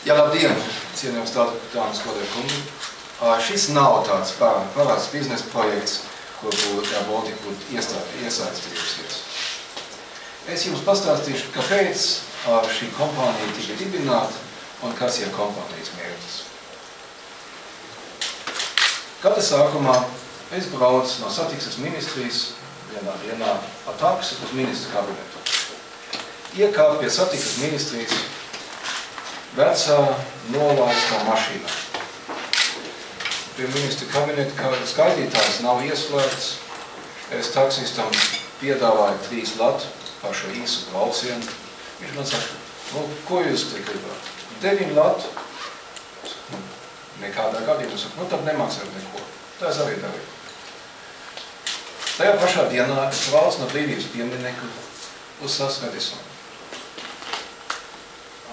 Jā, labdien, cienījums dāmas kodē kungi. Šis nav tāds parāds biznesa projekts, ko būtu Baltika būtu iesaistījusies. Es jums pastāstīšu, kāpēc šī kompānija tika dibināta un kas ir kompānijas mērķis. Gada sākumā es braucu no satiksmes ministrijas vienā dienā ar taksi uz ministra kabinetu. Iekāpu pie satiksmes ministrijas vecā nolaista mašīnā. Pie ministra kabineta kā skaitītājs nav ieslēgts. Es taksistam piedāvāju trīs latu par šo īsu braucienu. Viņš man saka, nu, ko jūs te gribāt? Deviņu latu? Nu, nekādā gadījumā. Saka, nu, tad nemaksāt neko. Tā es arī darīju. Tajā pašā dienā es valsts no brīvības pieminieku uz sasvedismu.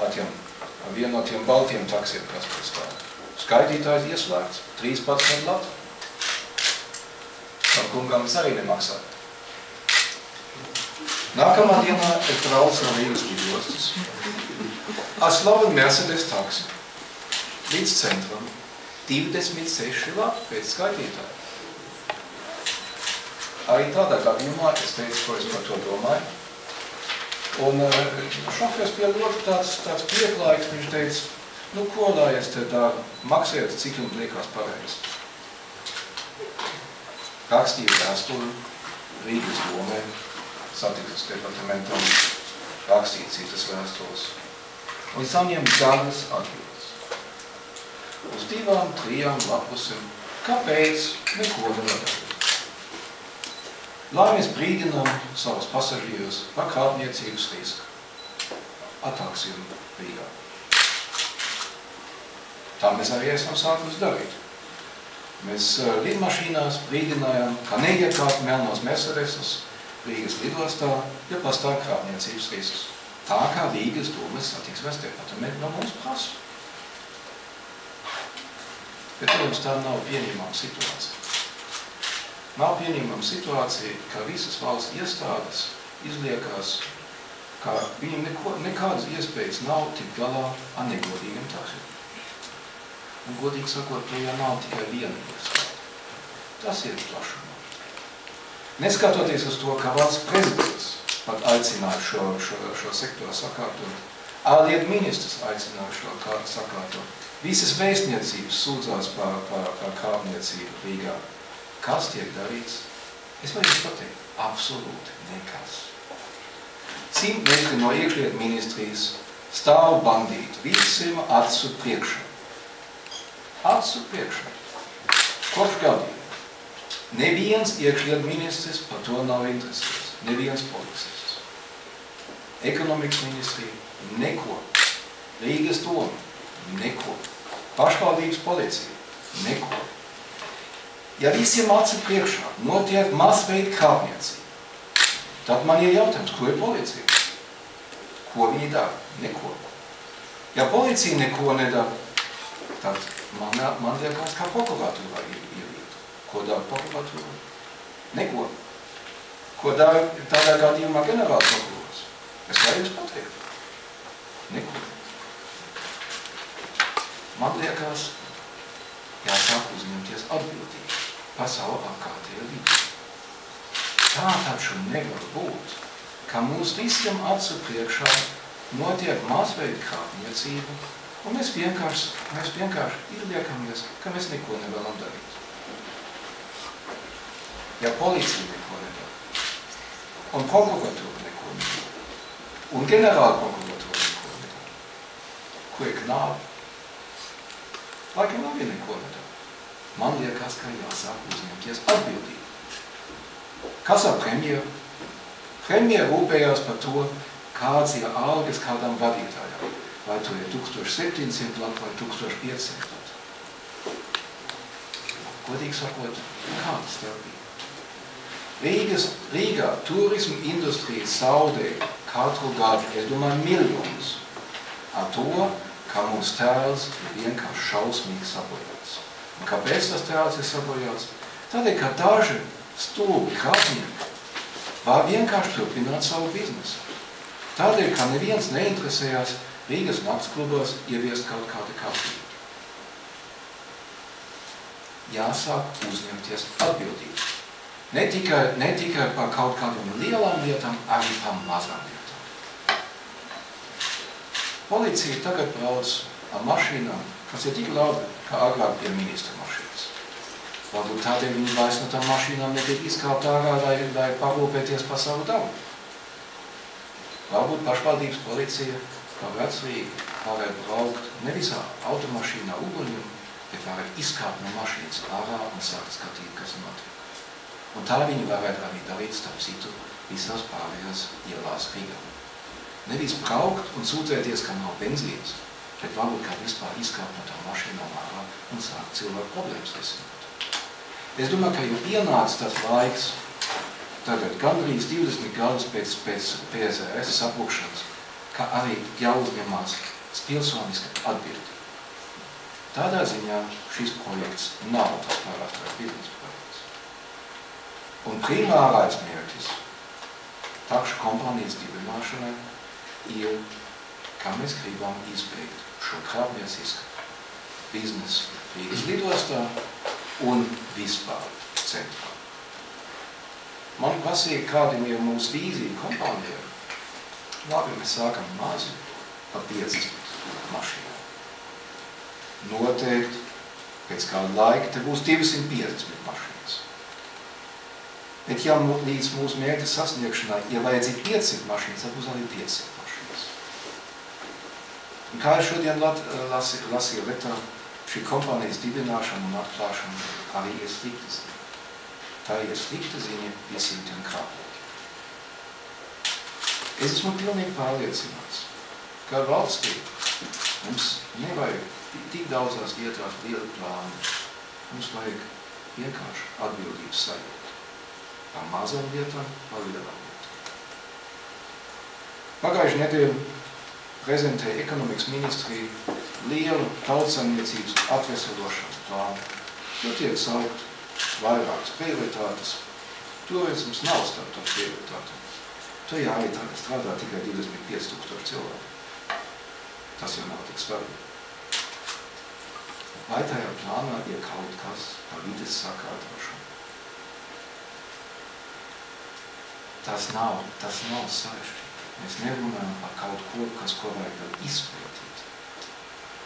Atjam vienu no tiem baltiem taksiem, kas pēc tā. Skaitītājs ieslēgts, 13 latu. Tam kungam es arī nemaksāju. Nākamā dienā es braucu no Rīgas lidostas. Ar slavu Mercedes taksi. Līdz centram. 26 lati pēc skaitītāja. Arī tādā gadījumā es teicu, ko es par to domāju. Un uh, šofērs bija ļoti tāds, tāds pieklājīgs, viņš teica, nu ko lai es te daru, maksājiet, cik jums liekas pareizi. Rakstīju vēstuli Rīgas domē, satiksmes departamentam, rakstīju citas vēstules. Un saņem garas atbildes. Uz divām, trijām lapusiem. Kāpēc? Neko nevar darīt. Lai mēs brīdinām savus pasažierus par krāpniecības risku. Atāksim Rīgā. Tā mēs arī esam sākusi darīt. Mēs uh, lidmašīnās brīdinājām, ka neiekāp melnos Mercedesus Rīgas lidostā, ja pastāv krāpniecības risks. Tā kā Rīgas domas satiksmes departamenti no mums prasa. Bet, protams, tā nav pieņemama situācija. Nav pieņemama situācija, ka visas valsts iestādes izliekās, ka viņiem neko, nekādas iespējas nav tikt galā ar negodīgiem taksiem. Un godīgi sakot, to jau nav tikai viena iestāde. Tas ir plašumā. Neskatoties uz to, ka valsts prezidents pat aicināja šo, šo, šo sektoru sakārtot, ārlietu ministrs aicināja šo sakārtot, visas vēstniecības sūdzās par, par, par krāpniecību Rīgā. Kas tiek darīts? Es varu jums pateikt, absolūti nekas. Simt metri no iekšliet ministrijas stāv bandīti, visiem acu priekšā. Acu priekšā. Kopš gadiem. Neviens iekšliet ministrs par to nav interesēts. Neviens policists. Ekonomikas ministrija neko. Rīgas doma neko. Pašvaldības policija neko. Ja visiem acu priekšā notiek masveida krāpniecība, tad man ir jautājums, ko ir policija? Ko viņi dara? Neko. Ja policija neko nedara, tad man, man liekas, kā prokuratūrā ir ievietu. Ko dara prokuratūra? Neko. Ko dara tādā gadījumā ģenerāls prokurors? Es varu jums pateikt. Neko. Man liekas, jāsāk uzņemties atbildību pasauli apkārtējo vidi. Tā taču nevar būt, ka mums visiem acu priekšā notiek mazveida krāpniecība, un mēs vienkārši, mēs vienkārši izliekamies, ka mēs neko nevaram darīt. Ja policija neko nedara, un prokuratūra neko nedara, un ģenerāla prokuratūra neko nedara, ko ir knābi, laikam arī neko nedara man liekas, ka jāsāk uzņemties atbildību. Kas ar premjeru? Premjeru rūpējās par to, kāds ir algas kādam vadītājam. Vai to ir 1700 lat vai 1500 lat. Godīgi sakot, kādas tev bija? Rīgas, Rīgā turismu industrija zaudē katru gadu, es domāju, miljonus ar to, ka mums tēls ir vienkārši šausmīgi sabojāts. Un kāpēc tas tēls ir sabojāts? Tādēļ, ka daži stulbi krāpnieki var vienkārši turpināt savu biznesu. Tādēļ, ka neviens neinteresējās, Rīgas nakts klubos ieviest kaut kādu kārtību. Jāsāk uzņemties atbildību. Ne tikai, ne tikai par kaut kādām lielām lietām, arī par mazām lietām. Policija tagad brauc ar mašīnām, kas ir tik labi, kā agrāk pie ministra mašīnas. Varbūt tādēļ viņi vairs no tām mašīnām netiek izkāpt ārā, lai, lai parūpēties par savu dabu. Varbūt pašvaldības policija kā vecrīgi varētu braukt nevis automašīnā uguņiem, bet varētu izkāpt no mašīnas ārā un sākt skatīt, kas notiek. Un tā viņi varētu arī darīt starp citu visās pārējās ielās Rīgā. Nevis braukt un sūdzēties, ka nav benzīnas, bet varbūt kā vispār izkāpt no tā mašīnām ārā un sākt cilvēku problēmas risināt. Es domāju, ka jau pienāca tas laiks, tagad gandrīz 20 gadus pēc, pēc PSRS saplukšanas, ka arī jāuzņemās pilsoniska atbildība. Tādā ziņā šis projekts nav tas pārāstās biznesa Un primārais mērķis takšu kompānijas dibināšanai ir, kā mēs gribam izbeigt šo krāpniecīsku biznesu Rīgas lidostā un vispār centrā. Man prasīja, kādiem ir mūsu vīzija kompānijai. Labi, mēs sākam mazi par 50 mašīnām. Noteikti pēc kāda laika te būs 250 mašīnas. Bet ja līdz mūsu mērķa sasniegšanai, ja vajadzīgi 500 mašīnas, tad būs arī 500 mašīnas. Un kā es šodien lasīju, lasīju lietā, šī kompānijas dibināšana un atklāšana arī ir slikta ziņa. Tā ir slikta ziņa visiem tiem krāpniekiem. Es esmu pilnīgi pārliecināts, ka valstī mums nevajag tik daudzās vietās lielu plānu. Mums vajag vienkārši atbildības sajūtu par mazām lietām, par lielām lietām. Pagājušajā nedēļā prezentēja ekonomikas ministrija lielu tautsaimniecības atveselošanas plānu. Tur tiek saukt vairākas prioritātes. Turisms nav starp tām prioritātēm. Jāarī tagad strādā tikai 25 tūkstoši cilvēku. Tas jau nav tik svarīgi. Vai tajā plānā ir kaut kas par vides sakārtošanu? tas nav, tas nav sarežģīti. Mēs nerunājam par kaut ko, kas ko vajag vēl izpētīt.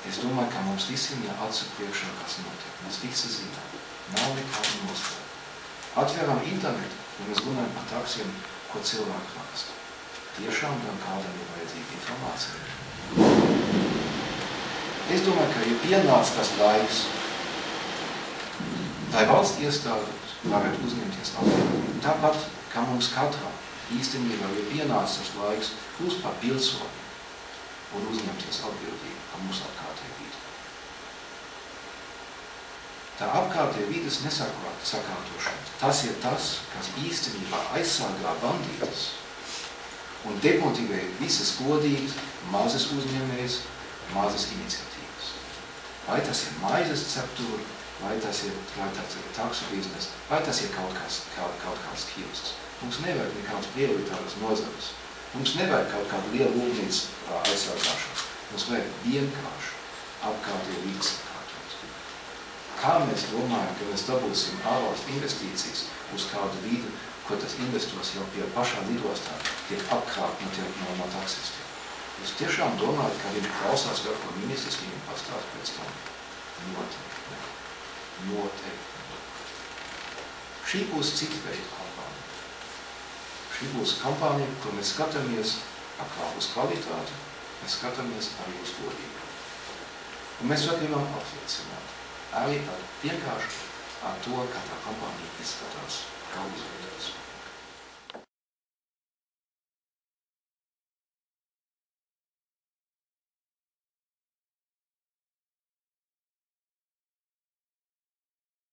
Es domāju, ka mums visiem acu priekšā, kas notiek. Mēs visi zinām. Nav nekāda noslēga. Atveram internetu, un mēs runājam par taksiem, ko cilvēki raksta. Tiešām gan kādam ir vajadzīga informācija. Es domāju, ka ir pienācis tas laiks, lai valsts iestādes varētu uzņemties atbildību. Tāpat kā mums katram īstenībā ir pienācis laiks kļūst par pilsoni un uzņemties atbildību par mūsu apkārtēju vidi. Tā apkārtēja vidas nesakārtošana, tas ir tas, kas īstenībā aizsargā bandītas un demotivē visas godīgas, mazas uzņēmējas, mazas iniciatīvas. Vai tas ir maizes ceptūra, vai tas ir, vai tas ir taksu biznes, vai tas ir kaut kāds, kaut, kaut kāds kiosks. Mums nevajag nekādas prioritāras nozares. Mums nevajag kaut kādu lielu rūpnīcu aizsargāšanu. Mums vajag vienkārši apkārtējo vidas sakārtot. Kā mēs domājam, ka mēs dabūsim ārvalstu investīcijas uz kādu vidu, ko tas investos jau pie pašā lidostā, tiek apkrāt no, no, no taksistiem. Jūs tiešām domājat, ka viņš klausās vēl ko ministrs viņam pastāst pēc tam? Noteikti. Noteikti. Šī būs cita veida Šī būs kampānija, kur mēs skatāmies kā uz kvalitāti, mēs skatāmies arī uz godību. Un mēs to gribam apliecināt. Arī ar vienkārši ar to, kā tā kampānija izskatās, kā uzvedas.